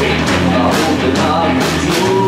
Oh, open up the door.